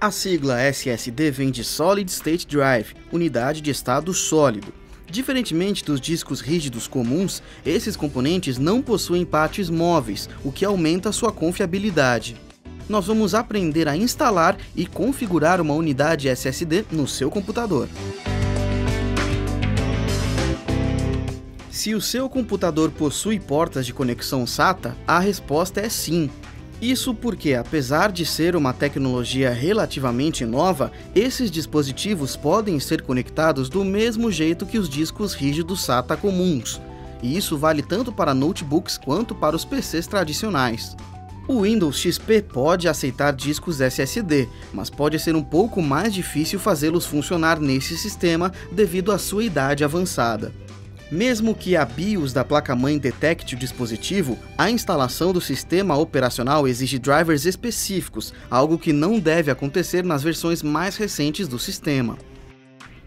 A sigla SSD vem de Solid State Drive, unidade de estado sólido. Diferentemente dos discos rígidos comuns, esses componentes não possuem partes móveis, o que aumenta sua confiabilidade. Nós vamos aprender a instalar e configurar uma unidade SSD no seu computador. Se o seu computador possui portas de conexão SATA, a resposta é sim. Isso porque, apesar de ser uma tecnologia relativamente nova, esses dispositivos podem ser conectados do mesmo jeito que os discos rígidos SATA comuns. E isso vale tanto para notebooks quanto para os PCs tradicionais. O Windows XP pode aceitar discos SSD, mas pode ser um pouco mais difícil fazê-los funcionar nesse sistema devido à sua idade avançada. Mesmo que a BIOS da placa-mãe detecte o dispositivo, a instalação do sistema operacional exige drivers específicos, algo que não deve acontecer nas versões mais recentes do sistema.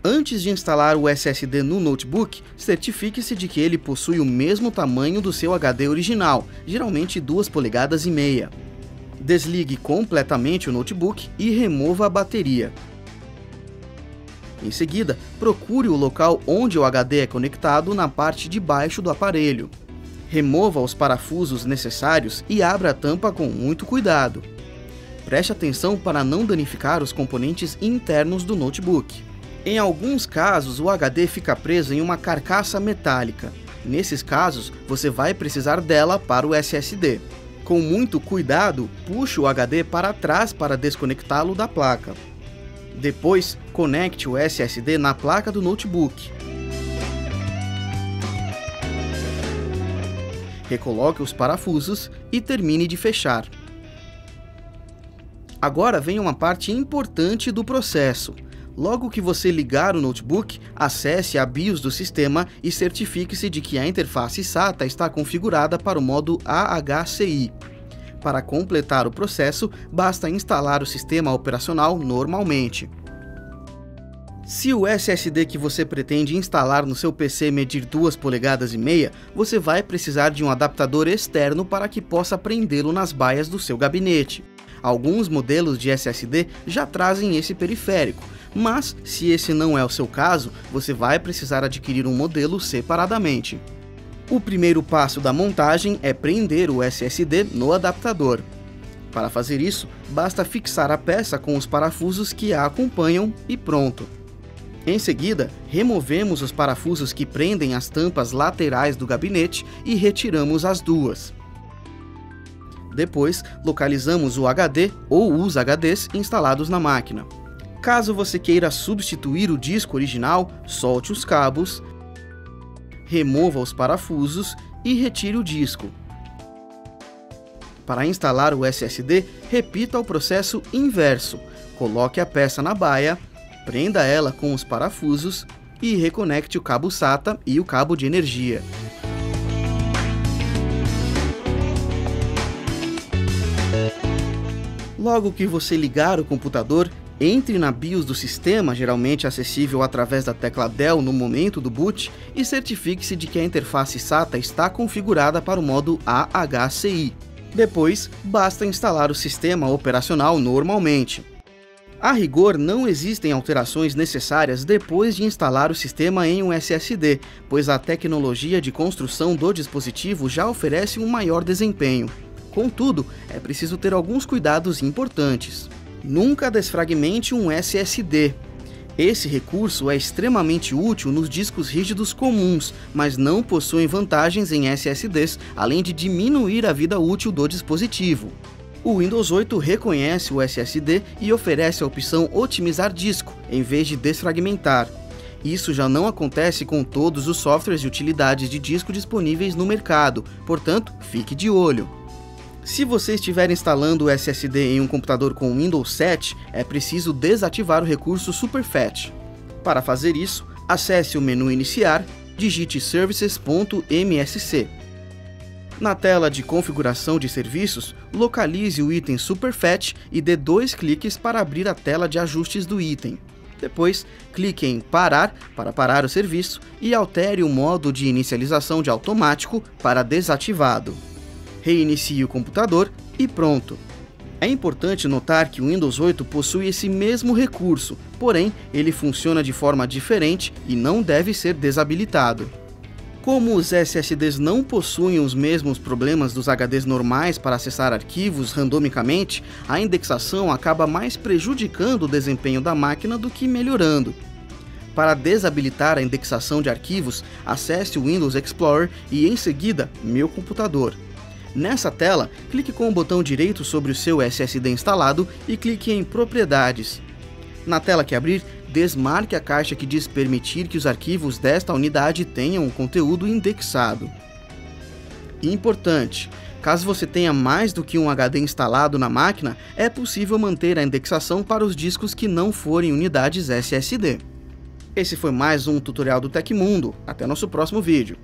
Antes de instalar o SSD no notebook, certifique-se de que ele possui o mesmo tamanho do seu HD original, geralmente 2 polegadas e meia. Desligue completamente o notebook e remova a bateria. Em seguida, procure o local onde o HD é conectado na parte de baixo do aparelho. Remova os parafusos necessários e abra a tampa com muito cuidado. Preste atenção para não danificar os componentes internos do notebook. Em alguns casos, o HD fica preso em uma carcaça metálica. Nesses casos, você vai precisar dela para o SSD. Com muito cuidado, puxe o HD para trás para desconectá-lo da placa. Depois, conecte o SSD na placa do notebook. Recoloque os parafusos e termine de fechar. Agora vem uma parte importante do processo. Logo que você ligar o notebook, acesse a BIOS do sistema e certifique-se de que a interface SATA está configurada para o modo AHCI. Para completar o processo, basta instalar o sistema operacional normalmente. Se o SSD que você pretende instalar no seu PC medir 2 polegadas e meia, você vai precisar de um adaptador externo para que possa prendê-lo nas baias do seu gabinete. Alguns modelos de SSD já trazem esse periférico, mas se esse não é o seu caso, você vai precisar adquirir um modelo separadamente. O primeiro passo da montagem é prender o SSD no adaptador. Para fazer isso, basta fixar a peça com os parafusos que a acompanham e pronto. Em seguida, removemos os parafusos que prendem as tampas laterais do gabinete e retiramos as duas. Depois, localizamos o HD ou os HDs instalados na máquina. Caso você queira substituir o disco original, solte os cabos, remova os parafusos e retire o disco. Para instalar o SSD, repita o processo inverso. Coloque a peça na baia, prenda ela com os parafusos e reconecte o cabo SATA e o cabo de energia. Logo que você ligar o computador, entre na BIOS do sistema, geralmente acessível através da tecla Del no momento do boot, e certifique-se de que a interface SATA está configurada para o modo AHCI. Depois, basta instalar o sistema operacional normalmente. A rigor, não existem alterações necessárias depois de instalar o sistema em um SSD, pois a tecnologia de construção do dispositivo já oferece um maior desempenho. Contudo, é preciso ter alguns cuidados importantes. Nunca desfragmente um SSD. Esse recurso é extremamente útil nos discos rígidos comuns, mas não possui vantagens em SSDs, além de diminuir a vida útil do dispositivo. O Windows 8 reconhece o SSD e oferece a opção otimizar disco, em vez de desfragmentar. Isso já não acontece com todos os softwares e utilidades de disco disponíveis no mercado, portanto, fique de olho. Se você estiver instalando o SSD em um computador com Windows 7, é preciso desativar o recurso Superfetch. Para fazer isso, acesse o menu Iniciar, digite services.msc. Na tela de configuração de serviços, localize o item Superfetch e dê dois cliques para abrir a tela de ajustes do item. Depois, clique em Parar para parar o serviço e altere o modo de inicialização de automático para desativado reinicie o computador e pronto. É importante notar que o Windows 8 possui esse mesmo recurso, porém ele funciona de forma diferente e não deve ser desabilitado. Como os SSDs não possuem os mesmos problemas dos HDs normais para acessar arquivos randomicamente, a indexação acaba mais prejudicando o desempenho da máquina do que melhorando. Para desabilitar a indexação de arquivos, acesse o Windows Explorer e em seguida Meu computador. Nessa tela, clique com o botão direito sobre o seu SSD instalado e clique em Propriedades. Na tela que abrir, desmarque a caixa que diz permitir que os arquivos desta unidade tenham o conteúdo indexado. Importante: caso você tenha mais do que um HD instalado na máquina, é possível manter a indexação para os discos que não forem unidades SSD. Esse foi mais um tutorial do Tecmundo. Até nosso próximo vídeo.